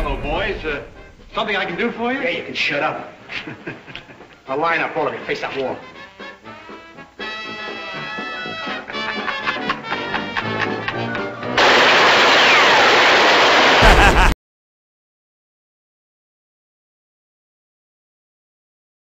Hello, boys. Uh, something I can do for you? Yeah, you can shut up. now line up, all of you. Face that wall.